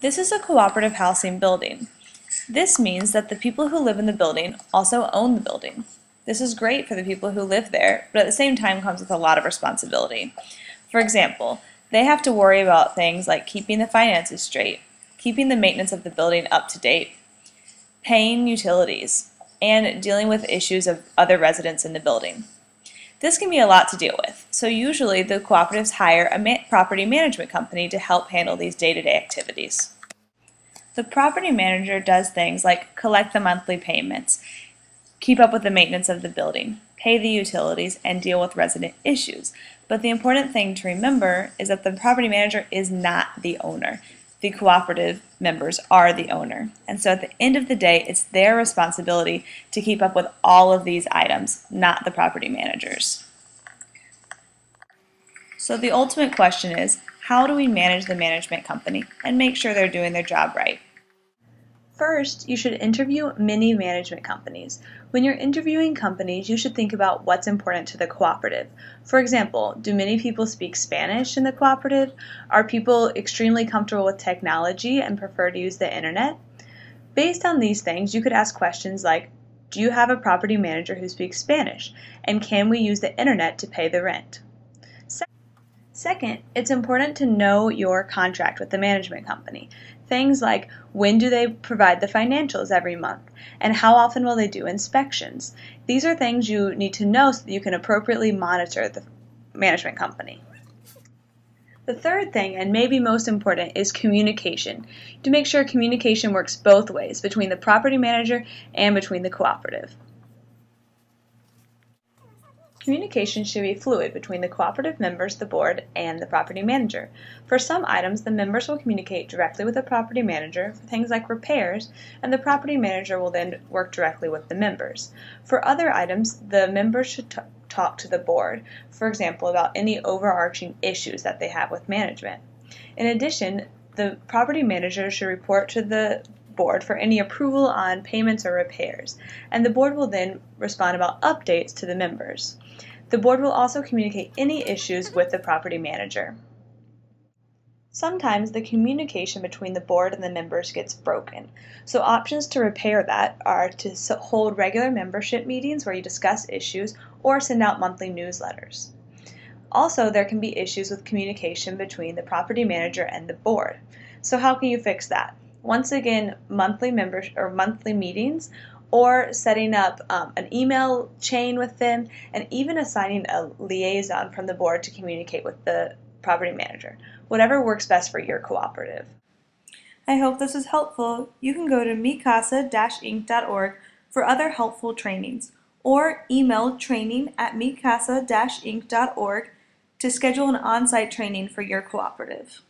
This is a cooperative housing building. This means that the people who live in the building also own the building. This is great for the people who live there, but at the same time comes with a lot of responsibility. For example, they have to worry about things like keeping the finances straight, keeping the maintenance of the building up to date, paying utilities, and dealing with issues of other residents in the building. This can be a lot to deal with, so usually the cooperatives hire a ma property management company to help handle these day-to-day -day activities. The property manager does things like collect the monthly payments, keep up with the maintenance of the building, pay the utilities, and deal with resident issues. But the important thing to remember is that the property manager is not the owner the cooperative members are the owner. And so at the end of the day, it's their responsibility to keep up with all of these items, not the property managers. So the ultimate question is, how do we manage the management company and make sure they're doing their job right? First, you should interview many management companies. When you're interviewing companies, you should think about what's important to the cooperative. For example, do many people speak Spanish in the cooperative? Are people extremely comfortable with technology and prefer to use the internet? Based on these things, you could ask questions like, do you have a property manager who speaks Spanish? And can we use the internet to pay the rent? Second, it's important to know your contract with the management company. Things like when do they provide the financials every month and how often will they do inspections. These are things you need to know so that you can appropriately monitor the management company. The third thing, and maybe most important, is communication. To make sure communication works both ways, between the property manager and between the cooperative. Communication should be fluid between the cooperative members, the board, and the property manager. For some items, the members will communicate directly with the property manager for things like repairs, and the property manager will then work directly with the members. For other items, the members should talk to the board, for example, about any overarching issues that they have with management. In addition, the property manager should report to the board for any approval on payments or repairs, and the board will then respond about updates to the members. The board will also communicate any issues with the property manager. Sometimes the communication between the board and the members gets broken. So options to repair that are to hold regular membership meetings where you discuss issues or send out monthly newsletters. Also, there can be issues with communication between the property manager and the board. So how can you fix that? Once again, monthly members or monthly meetings or setting up um, an email chain with them and even assigning a liaison from the board to communicate with the property manager. Whatever works best for your cooperative. I hope this was helpful. You can go to micasa-inc.org for other helpful trainings or email training at micasa-inc.org to schedule an on-site training for your cooperative.